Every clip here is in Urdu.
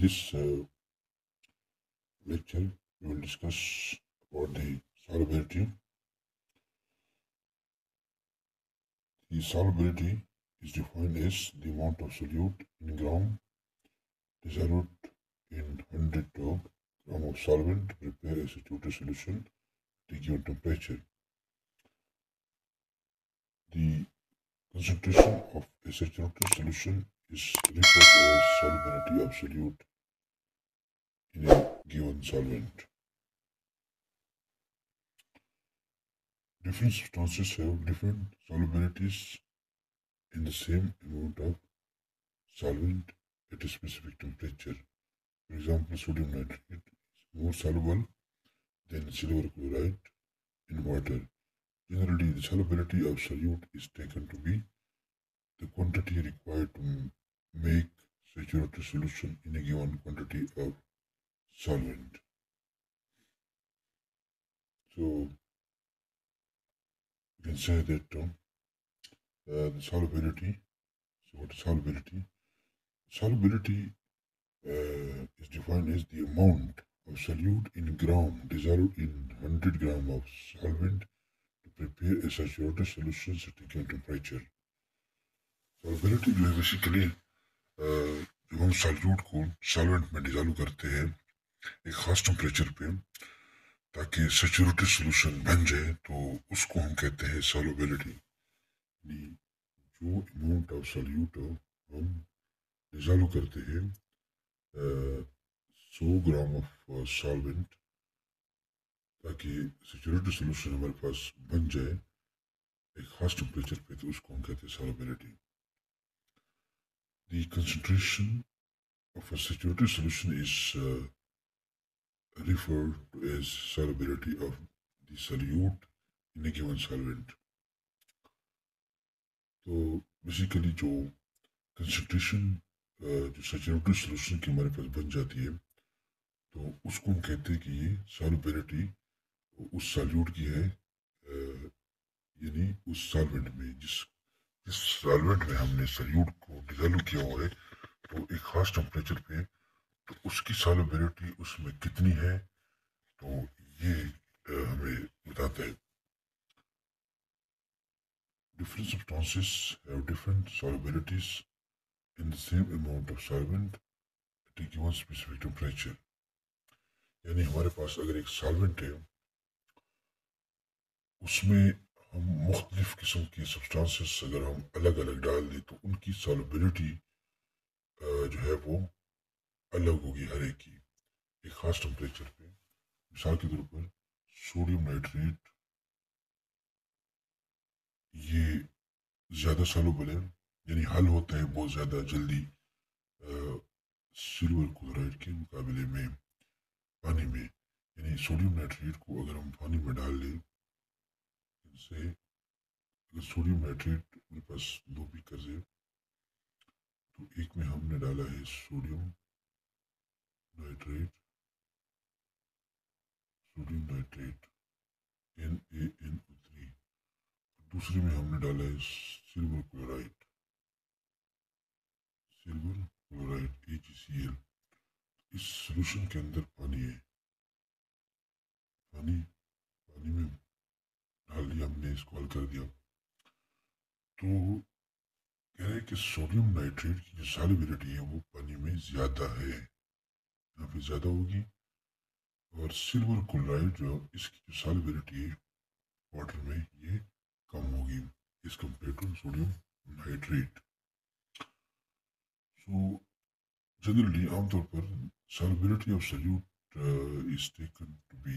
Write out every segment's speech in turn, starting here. in this uh, lecture, we will discuss about the solubility. The solubility is defined as the amount of solute in gram dissolved in 100 gram of solvent prepared as a water solution at your given temperature. The concentration of a saturated solution is referred to as solubility absolute in a given solvent. Different substances have different solubilities in the same amount of solvent at a specific temperature. For example, sodium nitrate is more soluble than silver chloride in water. Generally, the solubility of solute is taken to be the quantity required to make saturated solution in a given quantity of solvent. So you can say that um, uh, the solubility, so what is solubility? Solubility uh, is defined as the amount of solute in gram dissolved in 100 gram of solvent to prepare a saturated solution at a given temperature. Solubility is basically ہم سالوٹ کو سالوینٹ میں ڈیزالو کرتے ہیں ایک خاص ٹمپریچر پہ تاکہ سیچورٹی سولوشن بن جائے تو اس کو ہم کہتے ہیں سالوبلٹی یعنی جو اماؤنٹ آف سالوٹ ہم ڈیزالو کرتے ہیں سو گرام آف سالوینٹ تاکہ سیچورٹی سولوشن ہمارے پاس بن جائے ایک خاص ٹمپریچر پہ تو اس کو ہم کہتے ہیں سالوبلٹی سولوشن تو بیسیکلی جو سچیورٹی سولوشن کی ہمارے پاس بن جاتی ہے تو اس کو ہم کہتے ہیں کہ یہ سالبیرٹی اس سالوٹ کی ہے یعنی اس سالمنٹ میں جس اس ویلویٹ میں ہم نے سلیوٹ کو ڈیزلو کیا ہوا ہے تو ایک خاص ٹمپریچر پہ تو اس کی سالویلیٹی اس میں کتنی ہے تو یہ ہمیں بتاتا ہے different substances have different solubilities in same amount of solvent at given specific temperature یعنی ہمارے پاس اگر ایک سالوینٹ ہے اس میں مختلف قسم کی سبسٹانسز اگر ہم الگ الگ ڈال دیں تو ان کی سالوبلٹی جو ہے وہ الگ ہوگی ہر ایک کی ایک خاص ٹمپریچر پہ مثال کے طور پر سوڈیم نائٹریٹ یہ زیادہ سالوبل ہے یعنی حل ہوتا ہے بہت زیادہ جلدی سلور کلورائڈ کے مقابلے میں پانی میں یعنی سوڈیم نائٹریٹ کو اگر ہم پانی میں ڈال لیں سوڈیم نائٹریٹ میرے پاس دو بیکرز ہے تو ایک میں ہم نے ڈالا ہے sodium nitrate sodium nitrate N A N O three دوسرے میں ہم نے ڈالا ہے silver chloride silver chloride A G e C L اس سلوشن کے اندر پانی ہے پانی پانی میں تو سوڈیم نائٹریٹ کی جو سالیٹی ہے وہ پانی میں زیادہ ہے کلائیڈ جو اس کی جو سالیبلٹی ہے واٹر میں یہ کم ہوگی اس کمپیٹر سوڈیم نائٹریٹ سو جنرلی عام طور پر solubility of solute taken to be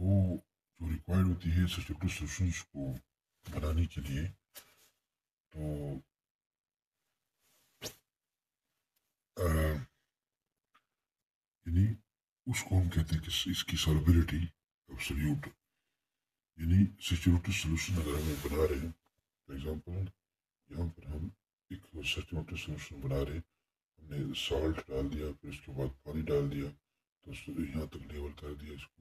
وہ جو ریکوائرڈ ہوتی ہے سسٹیکل سولوشنس کو بنانے کے لیے تو یعنی اس کو ہم کہتے ہیں کہ اس کی سالبلٹی اب سلیوٹ یعنی سیکورٹی سولوشن اگر ہم بنا رہے ہیں فار ایگزامپل یہاں پر ہم ایک سیکورٹی سولوشن بنا رہے ہیں ہم نے سالٹ ڈال دیا پھر اس کے بعد پانی ڈال دیا تو اس کو یہاں تک لیول کر دیا اس کو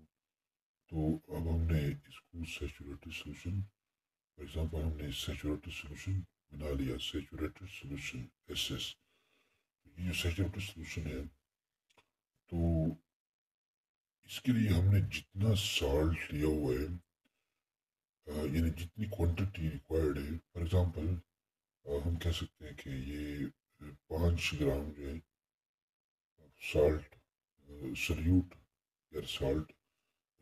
تو اب ہم نے اس کو سیچوریٹڈ سلوشن فار ایگزامپل ہم نے سیچوریٹڈ سولوشن بنا لیا سیچوریٹڈ سولوشن ایس ایس یہ سیچوریٹڈ سلوشن ہے تو اس کے لیے ہم نے جتنا سالٹ لیا ہوا ہے یعنی جتنی کوانٹیٹی ریکوائرڈ ہے فار ایگزامپل ہم کہہ سکتے ہیں کہ یہ پانچ گرام جو ہے سالٹ سلیوٹ یا salt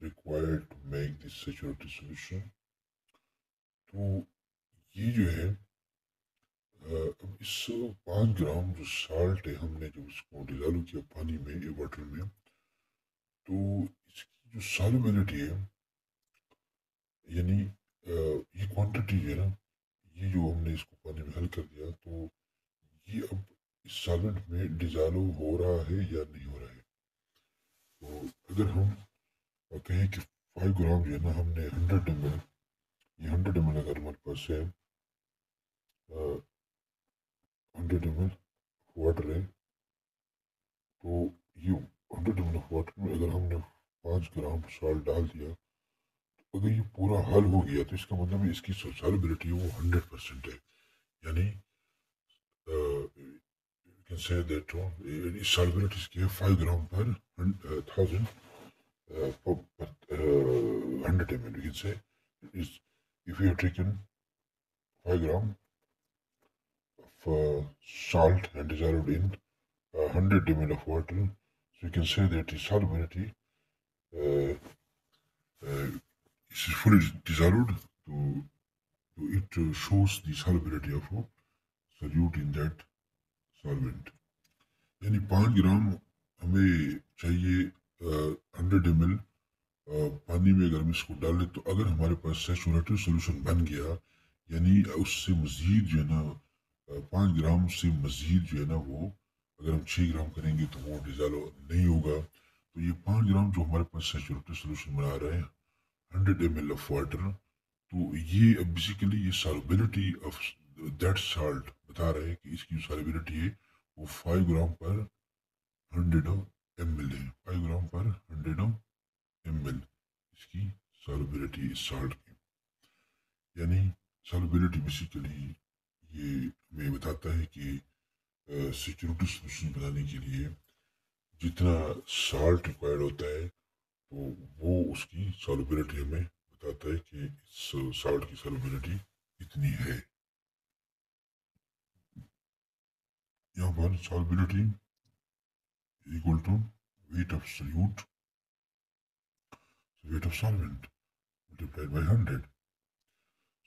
required to make this security solution تو یہ جو ہے اب اس پانچ گرام جو سالٹ ہے ہم نے جو اس کو ڈیزالو کیا پانی میں یا واٹر میں تو اس کی جو سالبلٹی ہے یعنی یہ کوانٹیٹی جو ہے نا یہ جو ہم نے اس کو پانی میں حل کر دیا تو یہ اب اس سالڈ میں ڈیزالو ہو رہا ہے یا نہیں ہو رہا ہے تو اگر ہم اور کہیں کہ فائیو گرام جو ہے نا ہم نے hundred M L hundred M L اگر ہمارے پاس ہے ہنڈریڈ ایم ایل واٹر ہے تو یہ ہنڈریڈ ایم ایل واٹر میں اگر ہم نے پانچ گرام سال ڈال دیا تو اگر یہ پورا حل ہو گیا تو اس کا مطلب اس کی سوسائبلٹی وہ ہنڈریڈ پرسینٹ ہے یعنی سالبلٹی اس کی ہے فائیو گرام پر thousand uh, uh, 100 ml we can say is if you have taken 5 gram of uh, salt and dissolved in 100 ml of water so you can say that the solubility uh, uh, is fully dissolved to, to it shows the solubility of a solute in that solvent यानी five gram हमें चाहिए ہنڈریڈ ایم ایل پانی میں اگر ہم اس کو ڈال لیں تو اگر ہمارے پاس سیچوریٹڈ سولوشن بن گیا یعنی اس سے مزید جو ہے نا پانچ گرام سے مزید جو ہے نا وہ اگر ہم چھ گرام کریں گے تو وہ ڈیزالو نہیں ہوگا تو یہ پانچ گرام جو ہمارے پاس سیچوریٹڈ سولوشن بنا رہے ہیں hundred M L of water تو یہ بیسیکلی یہ سالبلٹی آف دیٹ سالٹ بتا رہے ہیں کہ اس کی جو سالبلٹی ہے وہ فائیو گرام پر hundred M L a five gram پر ہنڈریڈ آف ایم ایل اس کی سالبلٹی اس سالٹ کی یعنی سالبلٹی بیسیکلی یہ ہمیں بتاتا ہے کہ سیکورٹی سلوشن بنانے کے لیے جتنا سالٹ ریکوائرڈ ہوتا ہے تو وہ اس کی سالبلٹی ہمیں بتاتا ہے کہ اس سالٹ کی سالبلٹی اتنی ہے یہاں پر solubility equal to weight of solute, weight of solvent multiplied by 100.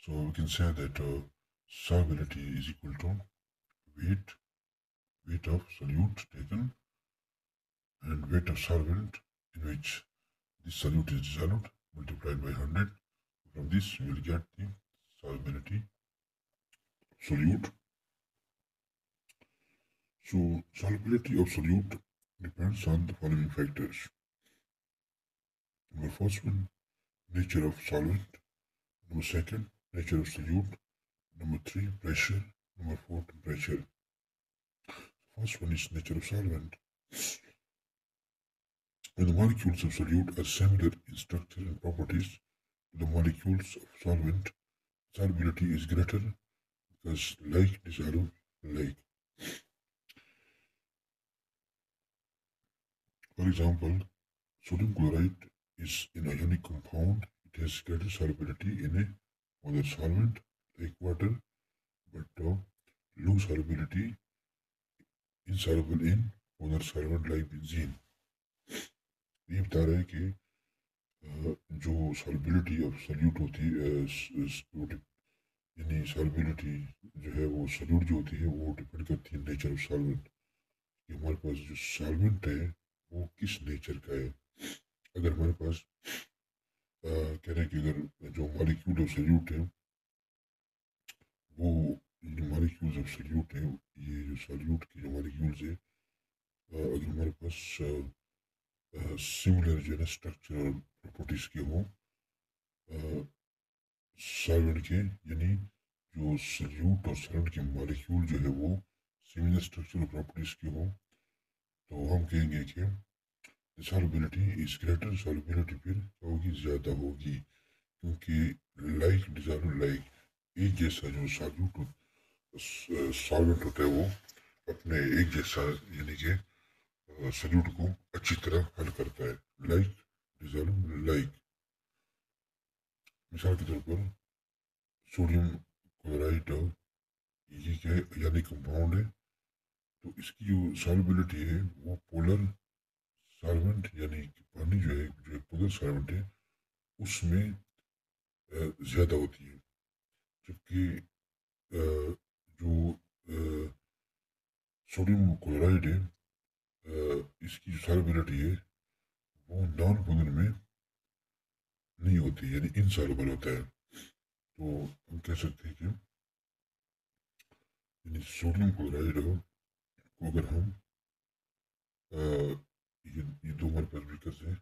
So we can say that uh, solubility is equal to weight, weight of solute taken and weight of solvent in which this solute is dissolved multiplied by 100. From this we will get the solubility solute. So solubility of solute depends on the following factors. Number first one, nature of solvent. Number second, nature of solute. Number three, pressure. Number four, temperature. First one is nature of solvent. When the molecules of solute are similar in structure and properties to the molecules of solvent, solubility is greater because like dissolves like. For example, sodium chloride is an ionic compound. It has greater solubility in a other solvent like water, but uh, low solubility insoluble in other solvent like benzene. یہ بتا رہا ہے کہ جو سالبلٹی آف سلیوٹ ہوتی ہے یعنی سالبلٹی جو ہے وہ سلیوٹ جو ہوتی ہے وہ ڈپینڈ کرتی ہے نیچر آف سالوینٹ کہ ہمارے پاس جو سالوینٹ ہے وہ کس نیچر کا ہے اگر ہمارے پاس کہہ رہے ہیں کہ اگر جو مالیکیول آف سلیوٹ ہیں وہ جو مالیکول آف سلیوٹ ہیں یہ جو سلیوٹ کے جو مالیکیولز ہیں اگر ہمارے پاس سملر جو ہے نا اسٹرکچر پراپرٹیز کے ہوں سائلنٹ کے یعنی جو سلیوٹ اور سائلنٹ کے مالیکیول جو ہے وہ سملر اسٹرکچرل پراپرٹیز کے ہوں تو ہم کہیں گے کہ ڈسالبلٹی اس گریٹر ڈسالبلٹی پھر ہوگی زیادہ ہوگی کیونکہ لائک ڈیزائر لائک ایک جیسا جو سالوٹ سالوٹ ہوتا ہے وہ اپنے ایک جیسا یعنی کہ سلوٹ کو اچھی طرح حل کرتا ہے لائک ڈیزائر لائک مثال کے طور پر سوڈیم کلورائڈ یہ کیا ہے یعنی کمپاؤنڈ ہے تو اس کی جو سالبلٹی ہے وہ پولر سالمنٹ یعنی پانی جو ہے جو پولر سالمنٹ ہے اس میں زیادہ ہوتی ہے جبکہ جو سوڈیم کلورائڈ ہے اس کی جو سالبلٹی ہے وہ نان پولر میں نہیں ہوتی یعنی ان سالوبل ہوتا ہے تو ہم کہہ سکتے ہیں کہ یعنی سوڈیم کلورائڈ ہو مگر ہم یہ دو ہمارے پاس بیکرز ہیں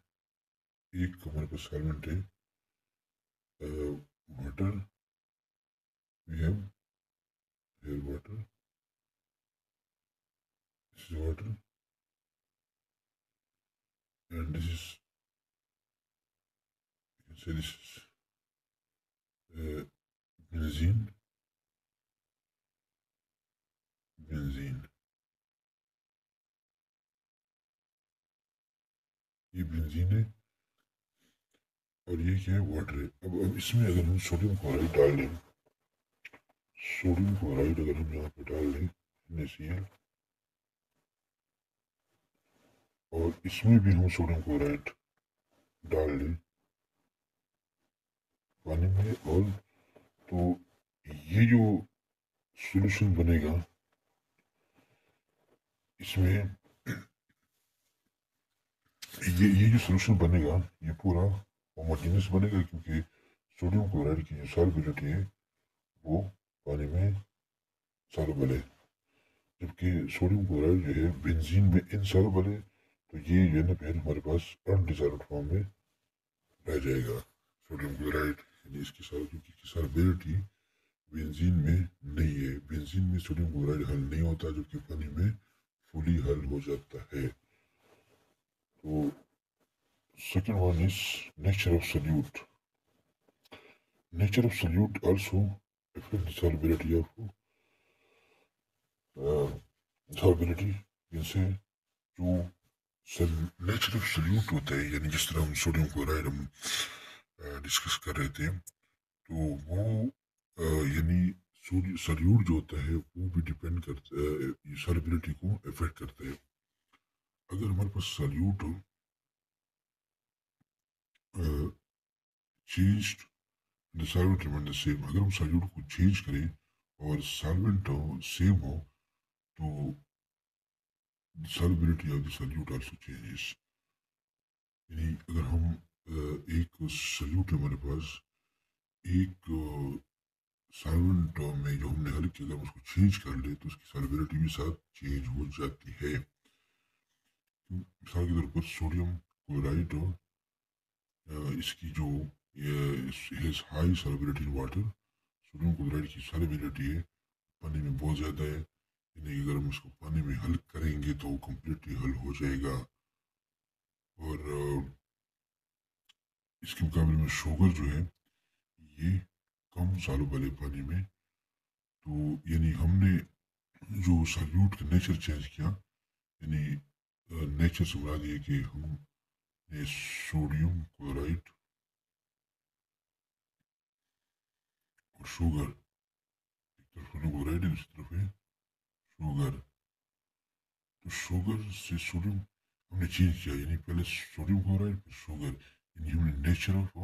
ایک ہمارے پاس سالمنٹ ہے واٹر وی ویم here water this is water and this is sir this is benzene benzene یہ بنزین ہے اور یہ کیا ہے واٹر ہے اب اب اس میں اگر ہم سوڈیم کلورائڈ ڈال لیں سوڈیم کلورائڈ اگر ہم یہاں پہ ڈال لیں این سی ایل اور اس میں بھی ہم سوڈیم کلورائڈ ڈال لیں پانی میں اور تو یہ جو سولوشن بنے گا اس میں یہ یہ جو سولوشن بنے گا یہ پورا ہوموجینس بنے گا کیونکہ سوڈیم کلورائڈ کی جو سالبلٹی ہے وہ پانی میں سالبل ہے جبکہ سوڈیم کلورائڈ جو ہے بنزین میں ان سالبل ہے تو یہ جو ہے نا پھر ہمارے پاس انڈیزائرڈ فارم میں رہ جائے گا سوڈیم کلورائڈ یعنی اس کی سال کیونکہ سالبلٹی بنزین میں نہیں ہے بنزین میں سوڈیم کلورائڈ حل نہیں ہوتا جبکہ پانی میں فلی حل ہو جاتا ہے سیلیبریٹی آف سیلبریٹی جن سے جو نیچر آف سلیوٹ ہوتا ہے یعنی جس طرح ہم سوڈیم کلورائڈ ہم ڈسکس کر رہے تھے تو وہ یعنی سلیوٹ جو ہوتا ہے وہ بھی ڈپینڈ کرتا سالبلٹی کو افیکٹ کرتا ہے اگر ہمارے پاس سلیوٹ چینجڈ اگر ہم سلیوٹ کو چینج کریں اور سالوینٹ سیم ہو تو سلیوٹ آلسو چینجز یعنی اگر ہم ایک سلیوٹ ہمارے پاس ایک سالوینٹ میں جو ہم نے حل کیا اس کو چینج کر لیں تو اس کی سیلبرٹی بھی ساتھ چینج ہو جاتی ہے مثال کے طور پر سوڈیم کلورائڈ اور اس کی جو high in water sodium chloride کی سیلبریٹی ہے پانی میں بہت زیادہ ہے یعنی اگر ہم اس کو پانی میں حل کریں گے تو کمپلیٹلی حل ہو جائے گا اور اس کے مقابلے میں شوگر جو ہے یہ کم سالوں والے پانی میں تو یعنی ہم نے جو سالیوٹ کا نیچر چینج کیا یعنی نیچر سے بڑھا دیے کہ ہم نے سوڈیم کلورائڈ اور شوگر ایک طرف طرف ہے ہے شوگر تو شوگر سے سوڈیم ہم نے چینج کیا یعنی پہلے سوڈیم پھر شوگر یعنی ہم نے نیچر آف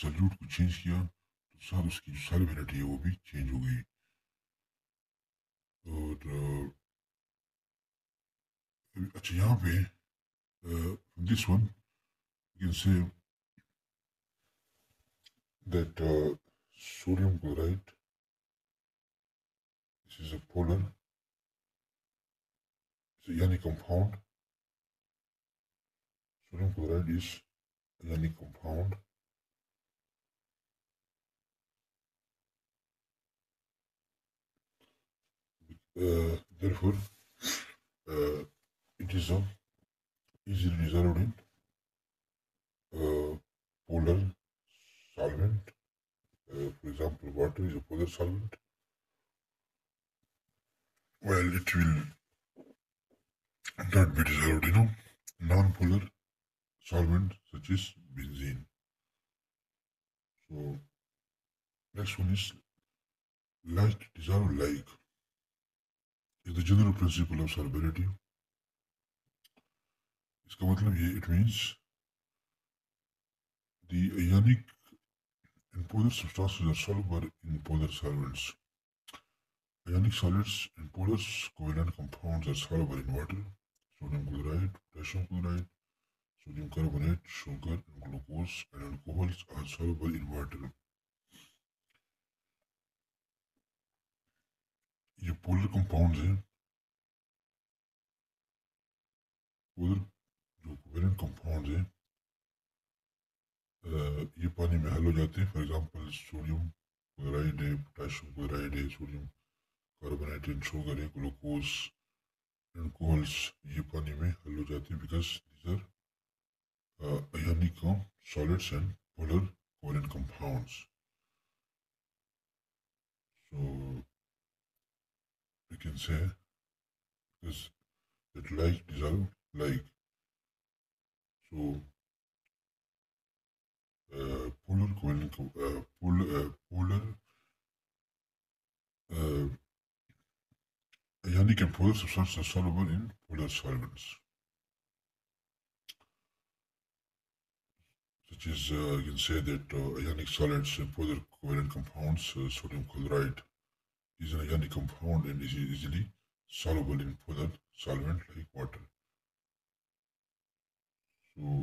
سلیوٹ کو چینج کیا ساتھ اس کی جو ساری ویرائٹی ہے وہ بھی چینج ہو گئی اور Achayambe, uh, from this one, you can say that uh, sodium chloride, this is a polar, it's a ionic compound. Sodium chloride is a ionic compound. Uh, therefore, uh, it is a easily dissolved in uh, polar solvent. Uh, for example, water is a polar solvent. Well, it will not be dissolved in you know, a non-polar solvent such as benzene. So, next one is like dissolved like is the general principle of solubility. اس کا مطلب یہ اٹ مینس دی یہ پولر کمپاؤنڈز ہیں پولر جو ویلنٹ کمپاؤنڈز ہیں یہ پانی میں حل ہو جاتے ہیں فر ایگزامپل سوڈیم گرائیڈ ہے پوٹاشیم گرائیڈ ہے سوڈیم کاربنائٹین شوگر ہے گلوکوز انکولس یہ پانی میں حل ہو جاتے ہیں بکاز دیزر یعنی کام solids and polar covalent compounds so we can say like dissolve like So, uh, äh, polar covalent uh, äh, polar, uh, äh, polar uh, ionic and polar substances are soluble in polar solvents such as uh, you can say that ionic uh, solids and polar covalent compounds uh, sodium chloride is an ionic compound and is easily soluble in polar solvent like water میں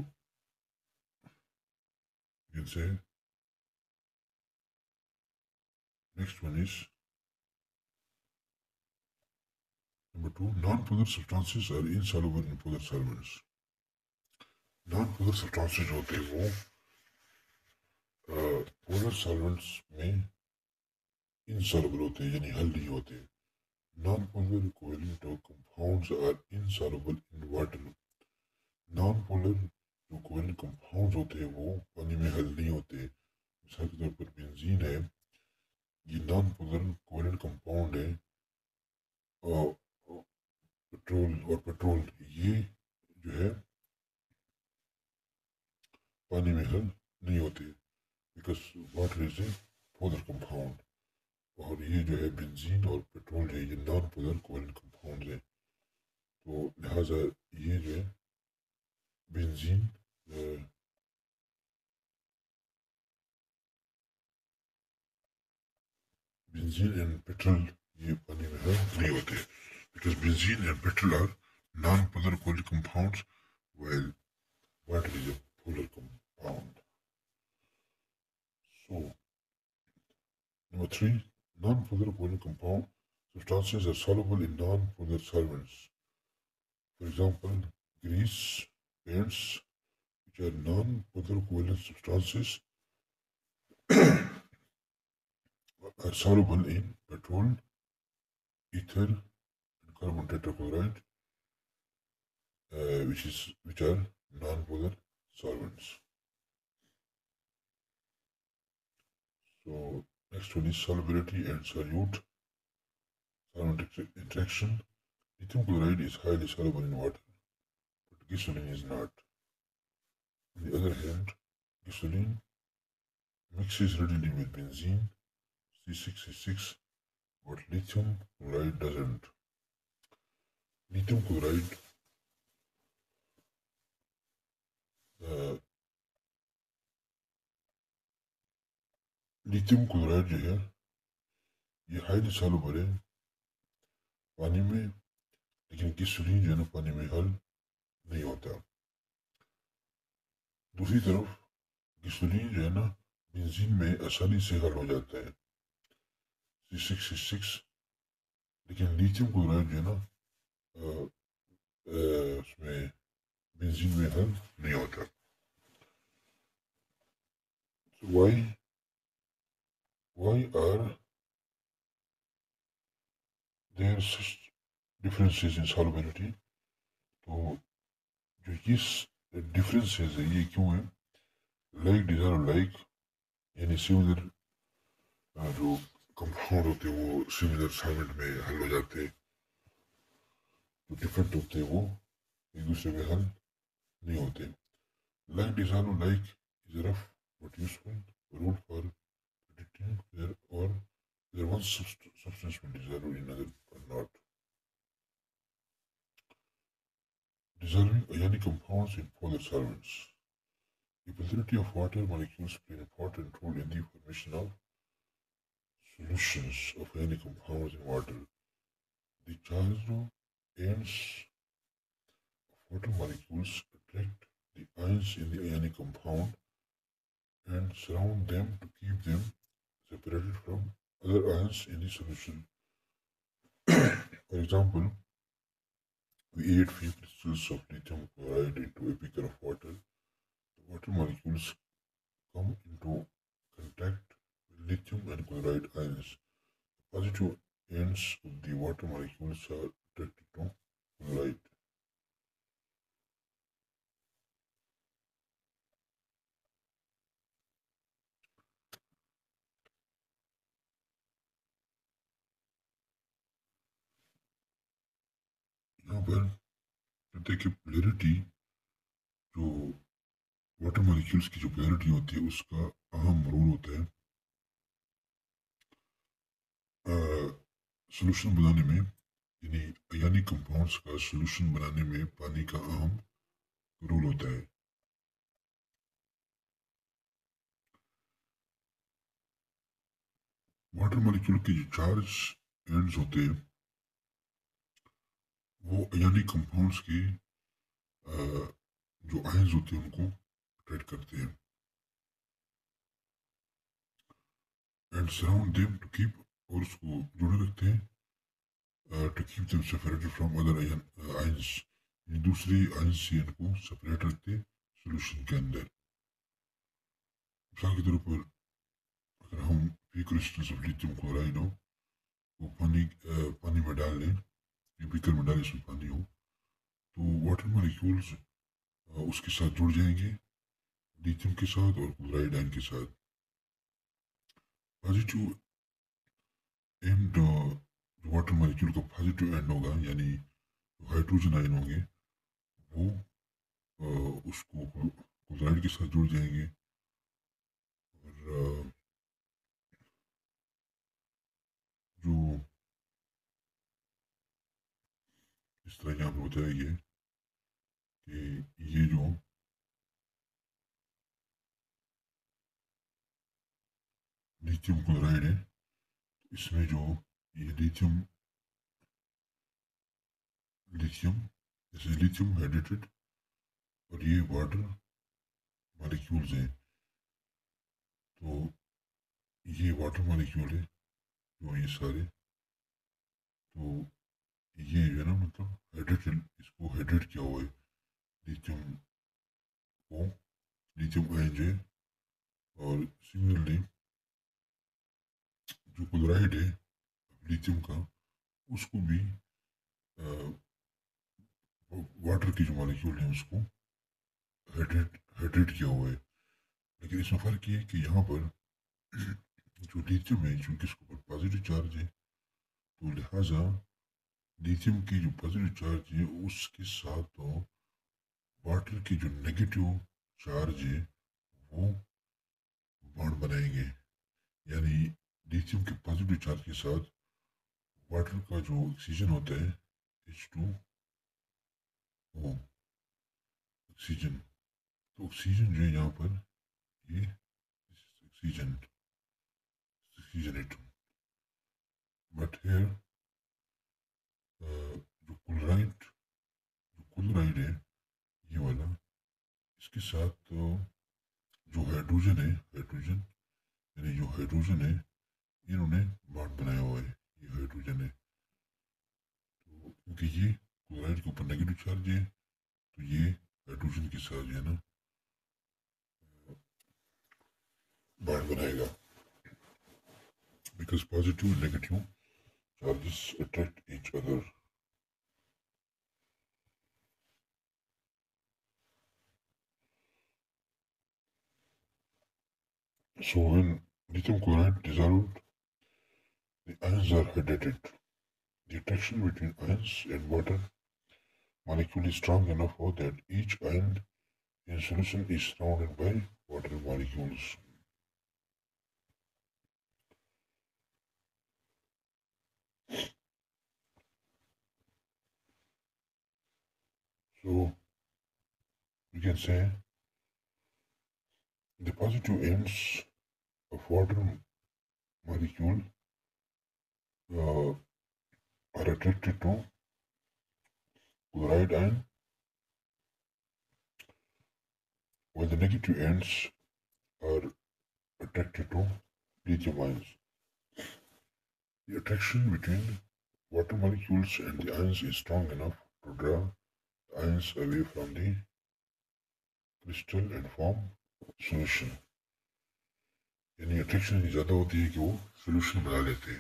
انسبل ہوتے یعنی ہلدی ہوتے نان پولبل انٹر نان پولر جو کوئل کمپاؤنڈز ہوتے ہیں وہ پانی میں حل نہیں ہوتے مثال کے طور پر بنزین ہے یہ نان پولر کوئل کمپاؤنڈ ہے پٹرول اور پٹرول یہ جو ہے پانی میں حل نہیں ہوتے because water is a powder compound اور یہ جو ہے بنزین اور پٹرول ہے یہ نان پودر کوئل کمپاؤنڈ ہے تو لہٰذا یہ جو ہے Benzin benzene and petrol ये because benzene and petrol are non-polar polar compounds while water is a polar compound so number three non-polar polar compound substances are soluble in non-polar solvents for example grease parents, which are non-mother-covalent substances, are soluble in petrol, ether, and carbon tetrachloride, uh, which is which are non-polar solvents. So next one is solubility and solute solvent interaction. Lithium chloride is highly soluble in water. gasoline is not. On the other hand, gasoline mixes readily with benzene, C66, but lithium chloride doesn't. Lithium chloride uh, lithium chloride جو ہے یہ ہائیلی سالو بڑے پانی میں لیکن کسولین جو ہے پانی میں حل نہیں ہوتا دوسری طرف گسولین جو ہے نا بنزین میں آسانی سے حل ہو جاتا ہے سی سکس سی سکس لیکن لیتھیم کلورائڈ جو ہے نا اس میں بنزین میں حل نہیں ہوتا why why are there such differences in solubility تو جو اس ڈفرینسز ہے یہ کیوں ہے لائک ڈیزائن اور لائک یعنی سملر جو کمپاؤنڈ ہوتے وہ سملر سائمنٹ میں حل ہو جاتے ہیں جو ڈفرینٹ ہوتے وہ ایک دوسرے میں حل نہیں ہوتے لائک ڈیزائن اور like is rough but useful rule for predicting اور there was substance will dissolve in another compounds in polar solvents. The possibility of water molecules play an important role in the formation of solutions of any compounds in water. The charge ends of water molecules attract the ions in the ionic compound and surround them to keep them separated from other ions in the solution. For example, we add few crystals of lithium chloride into a beaker of water. The water molecules come into contact with lithium and chloride ions. The positive ends of the water molecules are attracted to chloride. پر جو واٹر مالیکولس کی جو پلیورٹی ہوتی ہے اس کا اہم رول ہوتا ہے سولوشن یعنی ایانی کمپاؤنڈس کا سولوشن بنانے میں پانی کا اہم رول ہوتا ہے واٹر مالیکیول کے جو چارج اینڈز ہوتے ہیں وہ یعنی کمپاؤنڈس e کی جو آئنز ہوتے ہیں ان کو ٹریٹ کرتے ہیں and surround them to keep اور اس کو جڑے رکھتے ہیں to keep them separated from other ions دوسری آئنس سے ان کو سپریٹ رکھتے ہیں سولوشن کے اندر مثال کے طور پر اگر ہم پی کرسٹلس آف لیتھیم کلورائڈ ہو وہ پانی پانی میں ڈال لیں یا بھی میں ڈالنے سے پانی ہو تو واٹر مالیکولز اس کے ساتھ جڑ جائیں گے لیتھیم کے ساتھ اور کلورائڈ آئن کے ساتھ پازیٹیو اینڈ واٹر مالیکول کا پازیٹیو اینڈ ہوگا یعنی ہائیڈروجن آئن ہوں گے وہ اس کو کلورائڈ کے ساتھ جڑ جائیں گے اور اس طرح یہاں پہ بتایا یہ کہ یہ جو لیتھیم کلورائڈ ہے اس میں جو یہ لیتھیم لیتھیم جیسے لیتھیم ہائیڈریٹڈ اور یہ واٹر مالیکیولز ہیں تو یہ واٹر مالیکیول ہے جو یہ سارے تو یہ جو ہے نا مطلب ہائیڈریٹن اس کو ہیڈر کیا ہوا ہے کو اور سملرلی جو کلورائڈ ہے کا اس کو بھی واٹر کی جو مالیکیول ہیں اس کو ہائیڈریٹ ہائیڈریٹ کیا ہوا ہے لیکن اس میں فرق یہ ہے کہ یہاں پر جو لیتیم ہے چونکہ اس کے اوپر پازیٹیو چارج ہے تو لہٰذا لیتھیم کی جو پازیٹیو چارج ہے اس کے ساتھ تو واٹر کی جو نگیٹیو چارج ہے وہ بانڈ بنائیں گے یعنی لیتھیم کے پازیٹیو چارج کے ساتھ واٹر کا جو آکسیجن ہوتا ہے ایچ ٹو او آکسیجن تو آکسیجن جو ہے یہاں پر یہ آکسیجن جو جو کلورائڈرائڈ ہے یہ والا اس کے ساتھ جو ہائیڈروجن ہے ہائیڈروجن یعنی جو ہائیڈروجن ہے انہوں نے بانڈ بنایا ہوا ہے یہ ہائیڈروجن ہے تو یہ کلورائٹ کے اوپر نگیٹو چارج ہے تو یہ ہائیڈروجن کے ساتھ جو ہے نا بانڈ بنائے گا because positive negative charges attract each other So when lithium chloride dissolved, the ions are hydrated. The attraction between ions and water molecule is strong enough for that each ion in solution is surrounded by water molecules. So, we can say the positive ends of water molecule uh, are attracted to the right ion while the negative ends are attracted to lithium ions. The attraction between water molecules and the ions is strong enough to draw the ions away from the crystal and form solution یعنی اٹریکشن زیادہ ہوتی ہے کہ وہ سولوشن بنا لیتے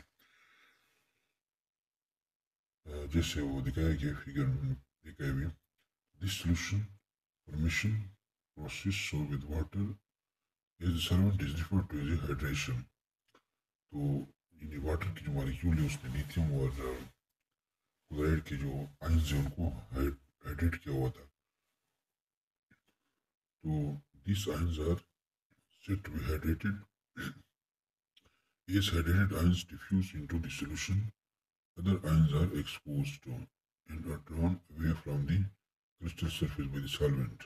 وہ ٹو گئے ہائیڈریشن تو مالیکیول ہے اس میں نیتھیم اور جو آئنز ہیں ان کو These ions are said to be hydrated. As hydrated ions diffuse into the solution, other ions are exposed to and are drawn away from the crystal surface by the solvent.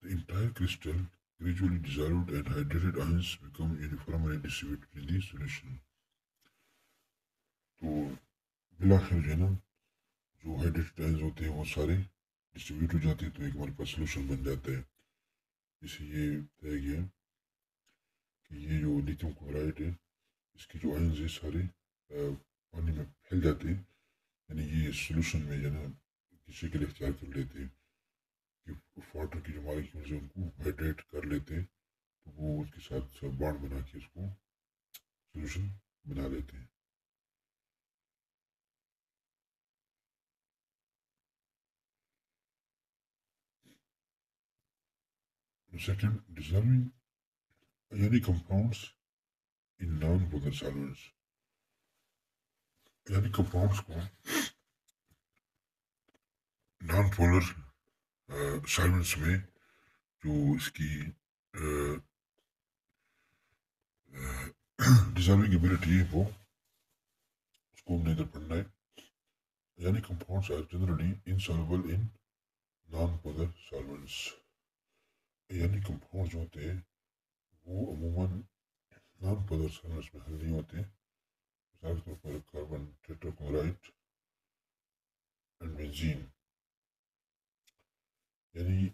The entire crystal gradually dissolved and hydrated ions become uniformly distributed in the solution. तो جو ہائیڈریٹیڈ آئنس ہوتے ہیں وہ سارے ڈسٹریبیوٹ ہو جاتے ہیں تو ایک ہمارے پاس سلوشن بن جاتا ہے جیسے یہ کہہ گیا کہ یہ جو لیتھیم کلورائڈ ہے اس کی جو آئنز ہیں سارے پانی میں پھیل جاتے ہیں یعنی یہ سلوشن میں جو ہے نا کسی کے لیے اختیار کر لیتے ہیں کہ واٹر کی جو مالیکیولز ہیں ان کو ہائیڈریٹ کر لیتے ہیں تو وہ اس کے ساتھ ساتھ بانڈ بنا کے اس کو سلوشن بنا لیتے ہیں سیکنڈ ڈیزرو یعنی کمپاؤنڈس ان نان پولر سالوینڈس کو ڈیزلوگلٹی وہ اس کو بڑھنا ہے یعنی compounds generally انسال in non polar solvents یعنی کمپاؤنڈ جو ہوتے ہیں وہ عموماً نان پدر سرنس میں حل نہیں ہوتے مثال طور پر کاربن ٹائٹروکلورائٹ اینڈ ونزین یعنی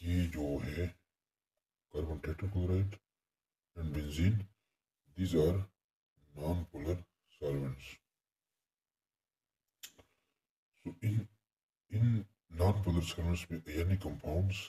یہ جو ہے carbon ٹائٹروکلورائٹ and benzene these are non polar تو ان ان نان پولر سالوینٹس میں یعنی کمپاؤنڈس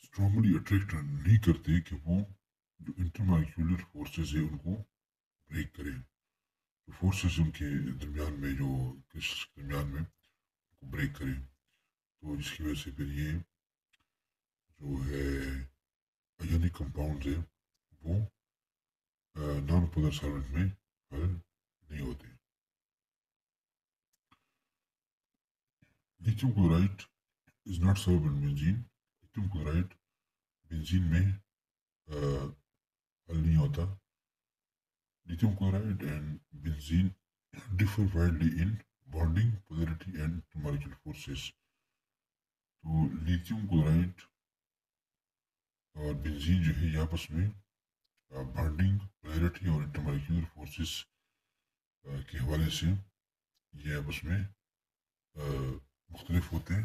اسٹرانگلی اٹریکٹ نہیں کرتے کہ وہ جو انٹرمائیکولر فورسز ہیں ان کو بریک کریں فورسز ان کے درمیان میں جو درمیان میں بریک کریں تو جس کی وجہ سے پھر یہ جو ہے یعنی کمپاؤنڈز ہیں وہ نان پودر سالمنٹ میں نہیں ہوتے لیتیم کلورائٹ بنزین میں حل نہیں ہوتا lithium chloride and benzene differ widely in bonding polarity and molecule forces تو لیتیم کلورائٹ اور بنزین جو ہے یہ آپس میں بانڈنگ پولیرٹی اور انٹر مالیکول فورسز کے حوالے سے یہ آپس میں مختلف ہوتے ہیں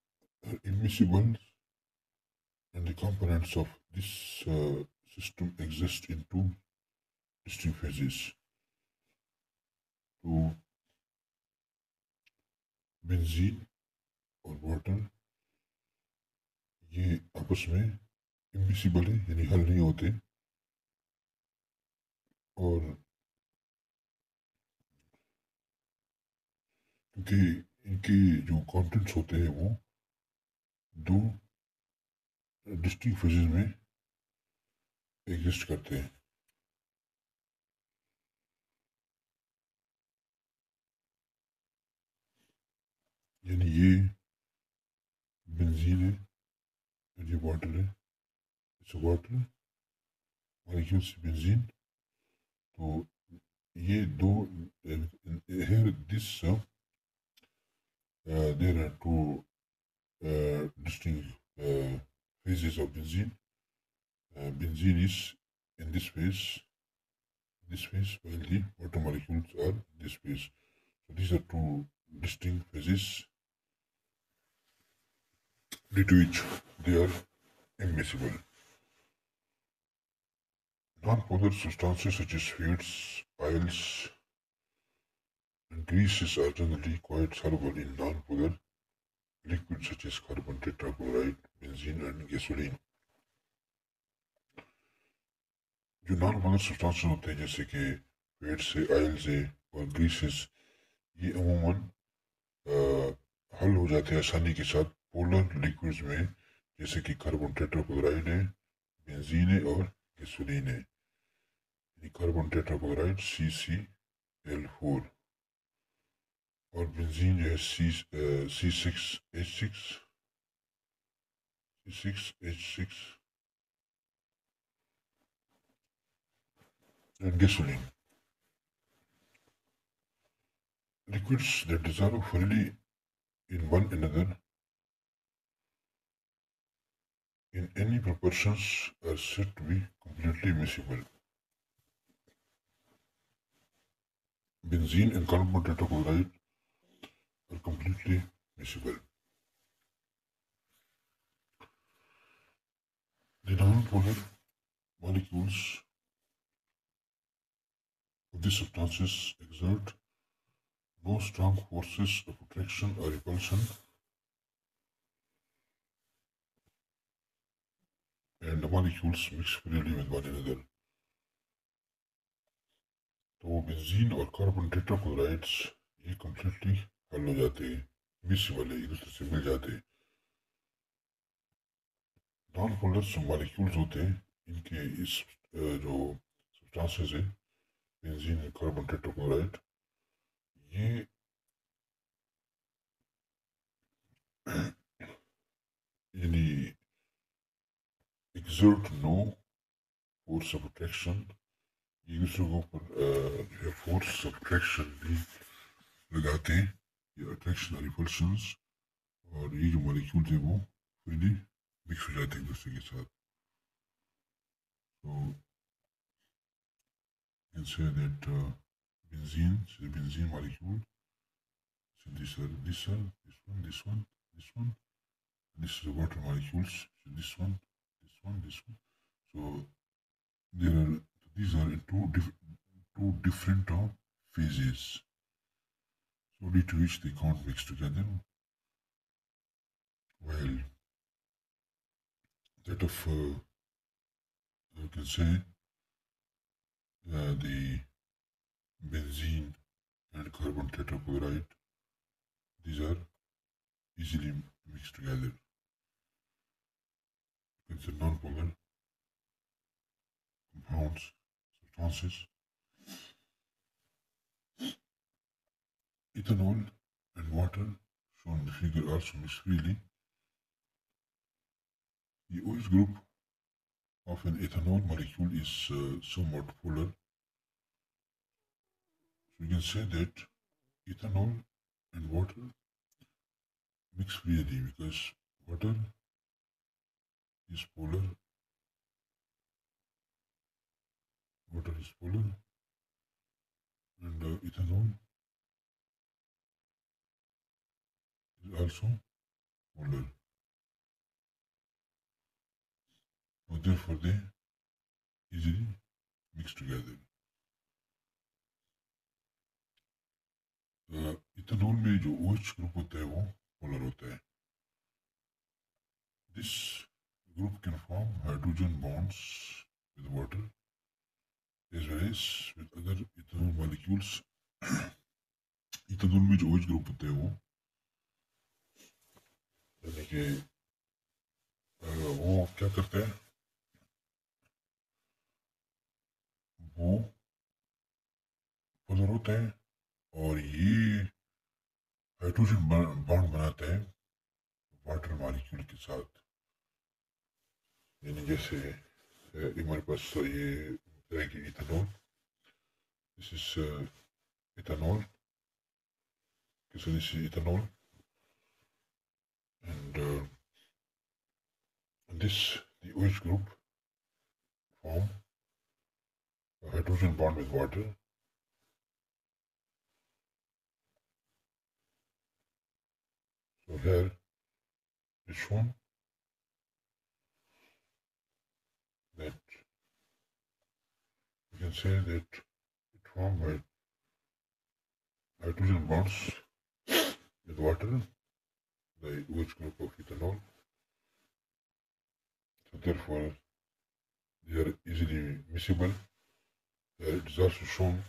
immiscible and the components of this system exist in two ڈسٹریز ٹوزی اور برٹن یہ آپس میں امیسیبل ہے یعنی حل نہیں ہوتے اور کیونکہ ان کے جو کاؤنٹینٹس ہوتے ہیں وہ دو ڈسٹنگ فیزز میں ایگزسٹ کرتے ہیں یعنی یہ بنزین ہے اور یہ واٹر ہے اس واٹر سی بنزین تو یہ دو there are two uh, uh, phases of benzene. Uh, benzene is in this phase, this phase, while the water molecules are in this phase. So these are two distinct phases due to which they are immiscible. Non-polar substances such as fluids, oils, and greases are generally quite soluble in non-polar such as carbon tetrachloride, benzene, and gasoline. جو نارمل ہوتے ہیں جیسے کہ پیٹ سے آئل سے اور گریسز یہ عموماً حل ہو جاتے آسانی کے ساتھ پولر لیکوڈز میں جیسے کہ بینزین ہے اور or Benzinga C, uh, C6H6. C6H6. And gasoline. Liquids that dissolve fully in one another in any proportions are said to be completely miscible. Benzene and carbon tetrachloride are completely visible. The nonpolar molecules of these substances exert no strong forces of attraction or repulsion and the molecules mix freely with one another. Though benzene or carbon tetrachlorides are completely کر جاتے بی سی والے ایک دوسرے سے مل جاتے ہیں نان پولر مالیکیولز ہوتے ہیں ان کے اس جو سبسٹانسز ہیں بنزین کاربن ٹیٹوکلائٹ یہ یعنی exert no force of attraction ایک دوسرے کے اوپر جو ہے فورس آف اٹریکشن بھی لگاتے ہیں your attraction or repulsions और ये जो मॉलिक्यूल थे वो फ्रीली मिक्स हो जाते हैं दूसरे के साथ तो can say that uh, benzene this is a benzene molecule so this are this one this one this one this is the water molecules so this one this one this one so there are these are two different two different uh, phases only to which they can't mix together. Well, that of, uh, you can say, uh, the benzene and carbon tetrachloride, these are easily mixed together. It's a nonpolar compounds, substances Ethanol and water, shown in the figure, also mix freely. The OH group of an ethanol molecule is uh, somewhat polar. So we can say that ethanol and water mix freely because water is polar. Water is polar and uh, ethanol easily together. جو ایچ گروپ ہوتا ہے وہ group can form hydrogen bonds with واٹرول molecules میں جو گروپ ہوتا ہے وہ کہ وہ کیا کرتے ہیں وہ ہوتے ہیں اور یہ ہائیڈروجن بانڈ بناتے ہیں واٹر مالیکول کے ساتھ یعنی جیسے ہمارے پاس یہ ایتھنول اس ethanol and uh, this the OH group form a hydrogen bond with water so here it's shown that you can say that it formed by hydrogen bonds with water they, which group of ethanol. So therefore, they are easily miscible. Uh, it is also shown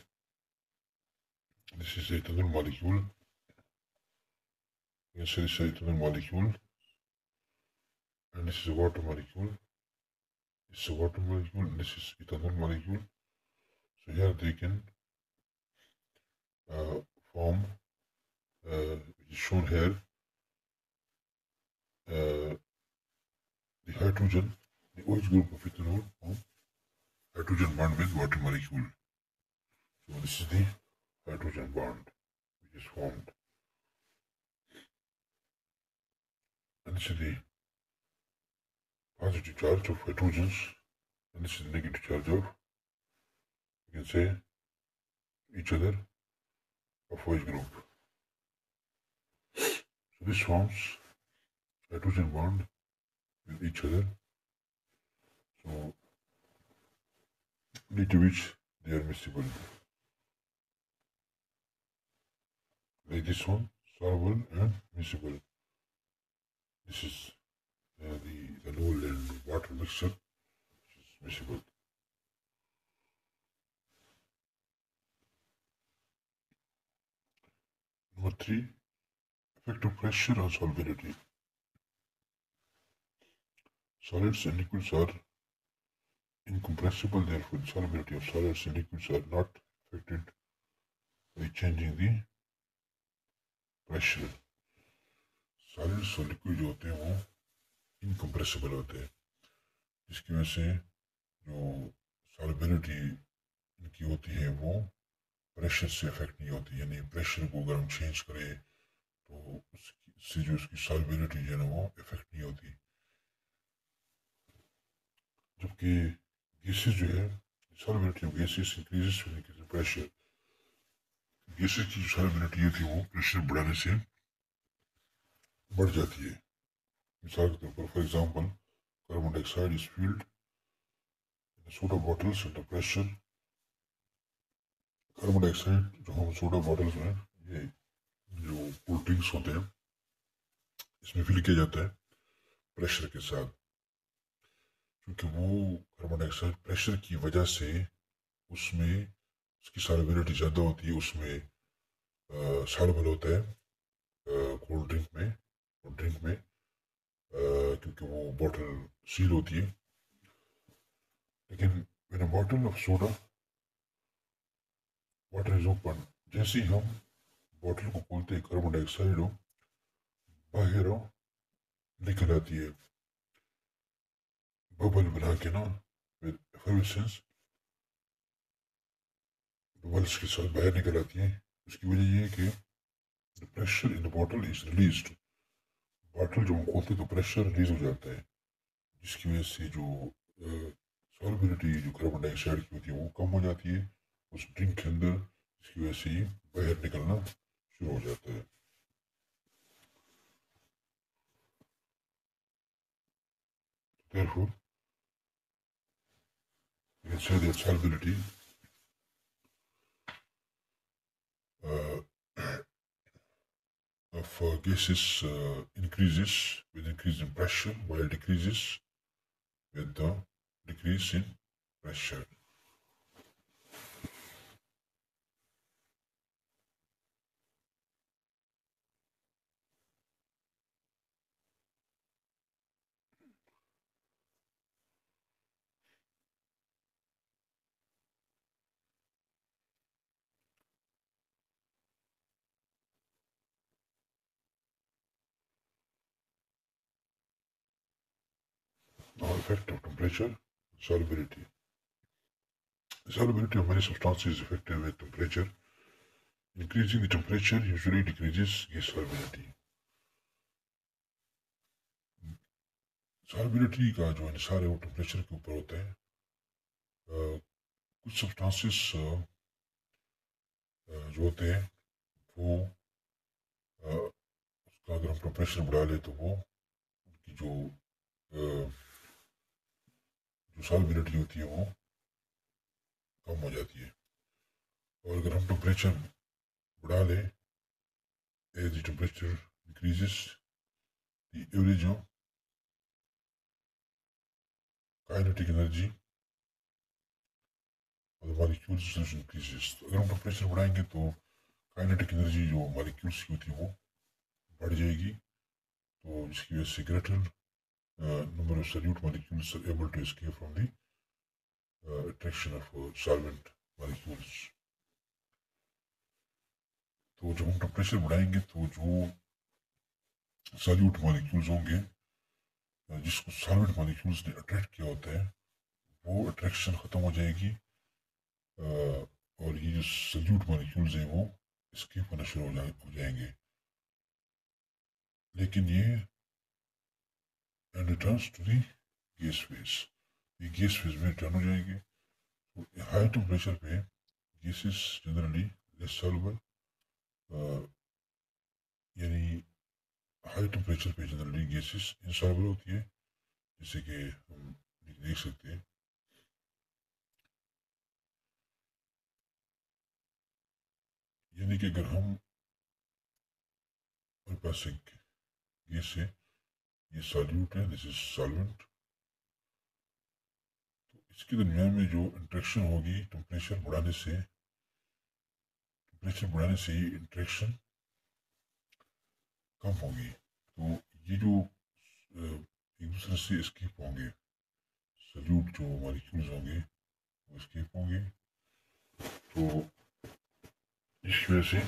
this is ethanol molecule. Yes, this is ethanol molecule. And this is a water molecule. It's a water molecule and this is ethanol molecule. So here they can uh, form, uh, shown here, uh, the hydrogen, the OH group of ethanol hydrogen bond with water molecule. So this is the hydrogen bond which is formed. And this is the positive charge of hydrogens and this is the negative charge of you can say each other of OH group. So this forms hydrogen bond with each other so due to which they are miscible like this one soluble and miscible this is uh, the oil and water mixture which is miscible number three effective pressure on solubility Solids and liquids are incompressible, therefore the solubility of solids and liquids are not affected by changing the pressure. Solids اور liquids جو ہوتے ہیں وہ انکمپریسیبل ہوتے ہیں جس کی وجہ سے جو سالبلٹی ان کی ہوتی ہے وہ پریشر سے افیکٹ نہیں ہوتی یعنی پریشر کو اگر ہم چینج کریں تو اس سے جو اس کی سالبلٹی جو ہے نا وہ افیکٹ نہیں ہوتی جبکہ گیسز جو ہے آف گیسز انکریز ہونے کے جو پریشر گیسز کی تھی وہ پریشر بڑھانے سے بڑھ جاتی ہے مثال کے طور پر for example carbon dioxide is filled soda bottles pressure carbon dioxide جو ہم سوڈا بوٹلس میں یہ جو کولڈ ڈرنکس ہوتے ہیں اس میں فل کیا جاتا ہے پریشر کے ساتھ کیونکہ وہ کاربن ڈائی آکسائڈ پریشر کی وجہ سے اس میں اس کی سالبلٹی زیادہ ہوتی ہے اس میں سالبل ہوتا ہے کولڈ ڈرنک میں کولڈ ڈرنک میں کیونکہ وہ بوٹل سیل ہوتی ہے لیکن bottle of soda water is open جیسے ہی ہم بوٹل کو کھولتے کاربن ڈائی آکسائڈ ہو باہر ہو نکل آتی ہے bubble بنا with effervescence bubbles کے ساتھ باہر نکل آتی ہیں اس کی وجہ یہ کہ پریشر بوٹل جو کھولتے ہے تو پریشر ریلیز ہو جاتا ہے جس کی وجہ سے جو سالبلیٹی جو کاربن ڈائی آکسائڈ کی ہوتی ہے وہ کم ہو جاتی ہے اس ڈرنک کے اندر اس کی وجہ سے ہی باہر نکلنا شروع ہو جاتا ہے ensure their salvability. Uh, of uh, gases uh, increases with increase in pressure while decreases with the uh, decrease in pressure. effect of temperature, solubility. Solubility of many substances is affected with temperature. Increasing the temperature usually decreases gas solubility. Solubility کا جو انسار ہے وہ temperature کے اوپر ہوتا ہے. کچھ substances جو ہوتے ہیں وہ اس کا اگر ہم temperature بڑھا لے تو وہ جو سال جو ہوتی ہے وہ کم ہو جاتی ہے اور اگر ہم ٹمپریچر بڑھا لیں as the temperature increase average of kinetic energy اور ہماری کیولس تو اگر ہم ٹمپریچر بڑھائیں گے تو کائنیٹک انرجی جو ہماری کیولس کی ہوتی ہے وہ بڑھ جائے گی تو جس کی وجہ سے greater Uh, number of solute molecules are able to escape from the uh, attraction of uh, solvent molecules. تو جب ہم ٹمپریچر بڑھائیں گے تو جو سالوٹ مالیکیولز ہوں گے جس کو سالوٹ مالیکیولز نے اٹریکٹ کیا ہوتا ہے وہ اٹریکشن ختم ہو جائے گی اور یہ جو سلیوٹ مالیکیولز ہیں وہ اسکیپ ہونا شروع ہو جائیں گے لیکن یہ گیس ویز یہ گیس میں ہائی ٹیمپریچر پہ گیسز جنرلی لیس سالبل یعنی ہائی ٹیمپریچر پہ جنرلی گیسز انسالبل ہوتی ہے جس سے کہ ہم دیکھ سکتے ہیں یعنی کہ اگر ہمپاسک گیس ہے یہ سالیوٹ ہے دس از اس کے درمیان میں جو انٹریکشن ہوگی ٹمپریچر بڑھانے سے ٹمپریچر بڑھانے سے یہ انٹریکشن کم ہوگی تو یہ جو ایک دوسرے سے اسکیپ ہوں گے سلیوٹ جو مالیکولز ہوں گے وہ اسکیپ ہوں گے تو اس کی وجہ سے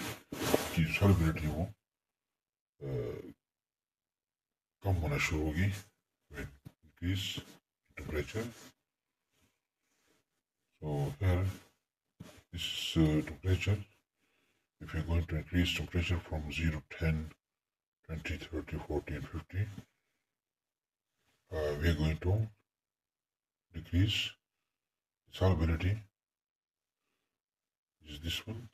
come on a shogi When increase temperature so here this is uh, temperature if you're going to increase temperature from 0 10 20 30 40 and 50 uh, we're going to decrease solubility is this one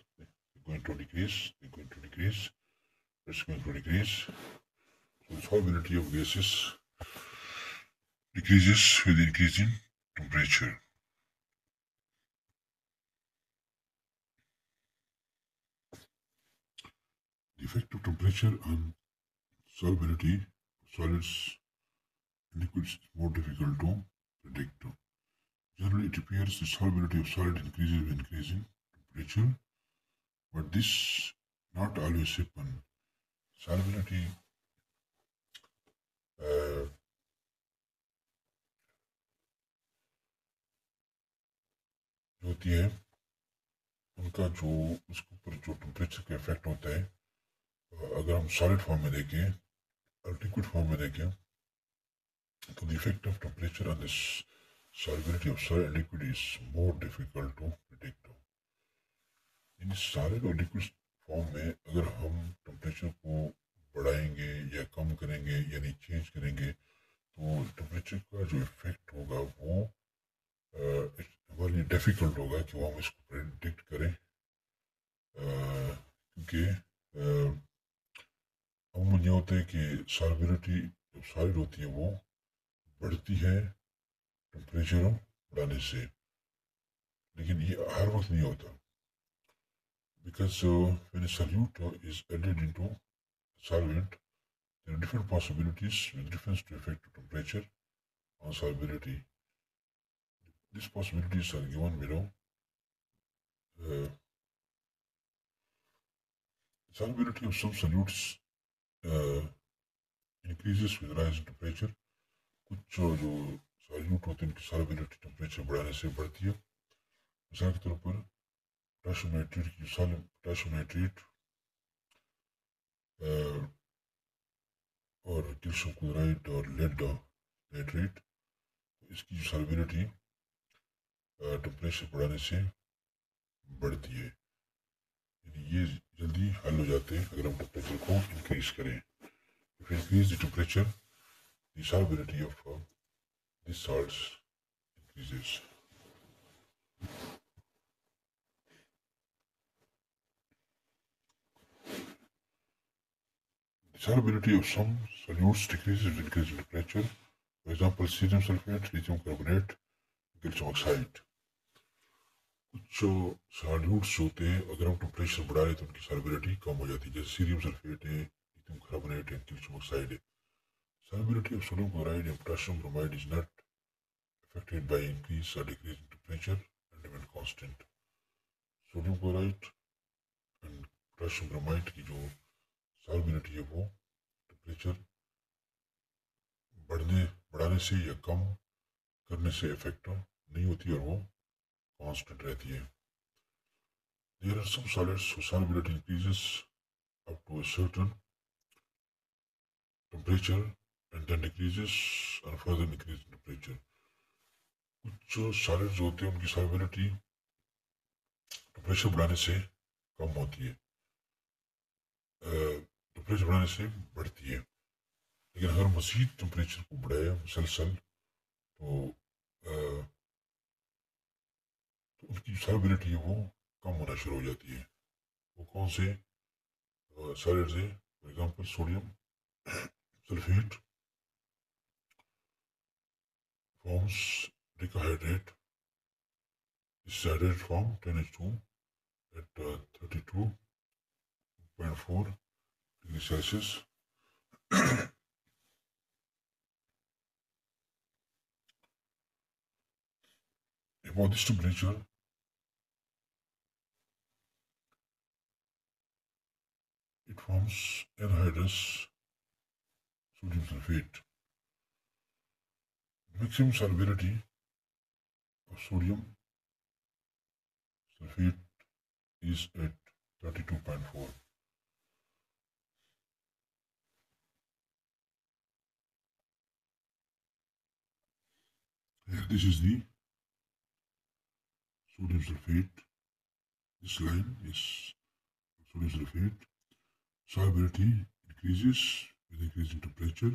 we're going to decrease we're going to decrease it's going to decrease Solubility of gases decreases with increasing temperature. The effect of temperature on solubility of solids and liquids is more difficult to predict. Generally, it appears the solubility of solid increases with increasing temperature, but this not always happen. Solubility جو ہوتی ہے ان کا جو اس کے اوپر جو ٹمپریچر کا افیکٹ ہوتا ہے اگر ہم سالڈ فارم میں دیکھیں اور لکوڈ فارم میں دیکھیں تو the effect of temperature on this of solid liquid is more difficult solid اور لکوڈ فارم میں اگر ہم ٹمپریچر کو بڑھائیں گے یا کم کریں گے یعنی چینج کریں گے تو ٹمپریچر کا جو افیکٹ ہوگا وہ ہمارے لیے ڈیفیکلٹ ہوگا کہ وہ ہم اس کو پرڈکٹ کریں کیونکہ عموماً یہ ہوتا ہے کہ سالبریٹی جو سالڈ ہوتی ہے وہ بڑھتی ہے ٹمپریچر بڑھانے سے لیکن یہ ہر وقت نہیں ہوتا because solute is added in to solvent, there are different possibilities with reference to effect of temperature on solubility. These possibilities are given below. Uh, solubility of some solutes uh, increases with rise in temperature. कुछ जो सॉल्यूट होते हैं उनकी सॉल्युबिलिटी टेम्परेचर बढ़ाने से बढ़ती है मिसाल के तौर पर नाइट्रेट की नाइट्रेट اور ٹیوس کو اور اور نائٹریٹ اس کی جو ٹمپریچر بڑھانے سے بڑھتی ہے یعنی یہ جلدی حل ہو جاتے ہیں اگر ہم ٹمپریچر کو انکریز کریں increase the temperature the solubility of salts increase Solubility of some solutes decreases with increased temperature. For example, cesium sulfate, lithium carbonate, calcium oxide. کچھ سالیوٹس ہوتے ہیں اگر ہم ٹمپریچر بڑھا رہے تو ان کی سالبلٹی کم ہو جاتی ہے جیسے سیریم سلفیٹ ہے لیتھیم کاربونیٹ ہے کیلشیم آکسائڈ ہے سالبلٹی آف سولیم کلورائڈ یا potassium bromide is not affected by increase اور decrease in temperature and demand constant sodium chloride and potassium bromide کی جو سالبلٹی ہے وہ ٹمپریچر بڑھنے بڑھانے سے یا کم کرنے سے افیکٹ نہیں ہوتی اور وہ کانسٹنٹ رہتی ہے there are some solid solubility increases up to a certain temperature and then decreases اور فردر انکریز ٹمپریچر کچھ سالڈ جو ہوتے ہیں ان کی سالبلٹی ٹمپریچر بڑھانے سے کم ہوتی ہے uh, ٹمپریچر بڑھانے سے بڑھتی ہے لیکن اگر مزید ٹمپریچر کو بڑھایا مسلسل تو ان کی سائبلیٹی ہے وہ کم ہونا شروع ہو جاتی ہے وہ کون سے for example sodium sulphate forms hydrate form ten H two two at thirty point four researchers. about this temperature it forms anhydrous sodium sulfate. Maximum solubility of sodium sulfate is at 32.4. this is the sodium sulfate. This line is sodium sulfate. Solubility increases with increasing temperature.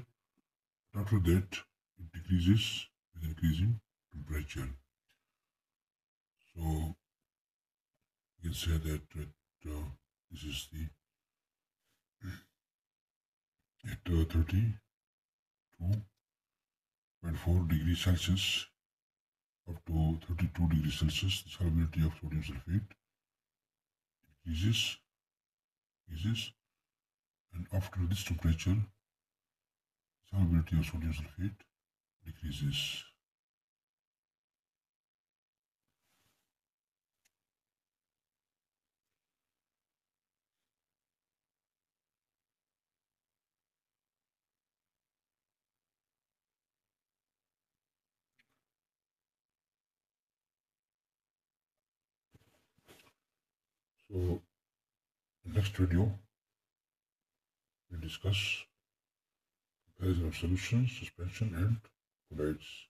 After that, it decreases with increasing temperature. So you can say that, that uh, this is the at uh, 32 0.4 degrees Celsius up to 32 degrees Celsius, the solubility of sodium sulfate increases, increases, and after this temperature, solubility of sodium sulfate decreases. So, next video, we discuss comparison of solutions, suspension, and collides.